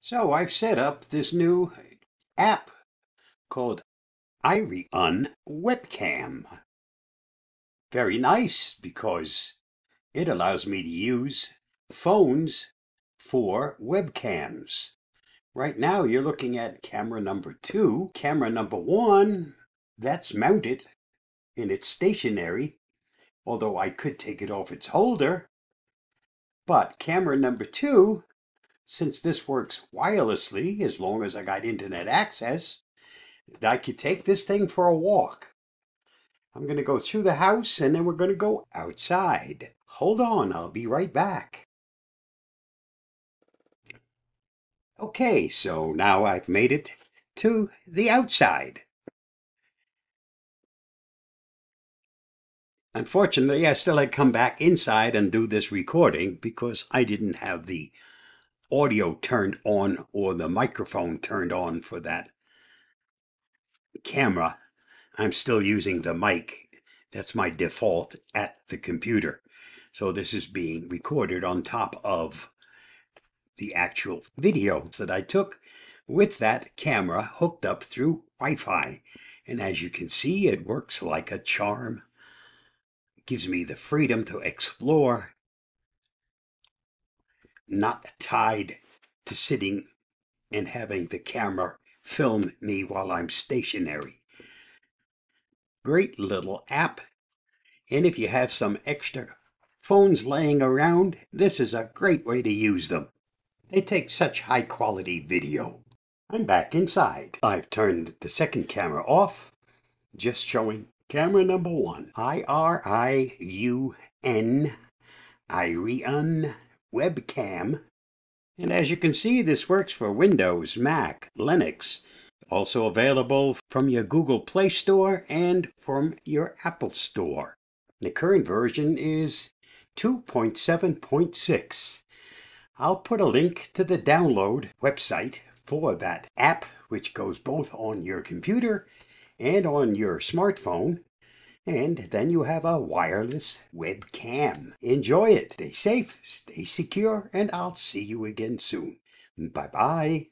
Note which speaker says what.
Speaker 1: So I've set up this new app called Iriun Webcam. Very nice because it allows me to use phones for webcams. Right now you're looking at camera number two. Camera number one, that's mounted and it's stationary, although I could take it off its holder. But camera number two, since this works wirelessly, as long as I got internet access, I could take this thing for a walk. I'm going to go through the house and then we're going to go outside. Hold on, I'll be right back. Okay, so now I've made it to the outside. Unfortunately, I still had to come back inside and do this recording because I didn't have the audio turned on or the microphone turned on for that camera. I'm still using the mic. That's my default at the computer. So this is being recorded on top of the actual video that I took with that camera hooked up through Wi-Fi. And as you can see, it works like a charm gives me the freedom to explore, not tied to sitting and having the camera film me while I'm stationary. Great little app. And if you have some extra phones laying around, this is a great way to use them. They take such high quality video. I'm back inside. I've turned the second camera off, just showing Camera number one, I-R-I-U-N, Iriun webcam. And as you can see, this works for Windows, Mac, Linux. Also available from your Google Play Store and from your Apple Store. The current version is 2.7.6. I'll put a link to the download website for that app, which goes both on your computer and on your smartphone. And then you have a wireless webcam. Enjoy it. Stay safe, stay secure, and I'll see you again soon. Bye bye.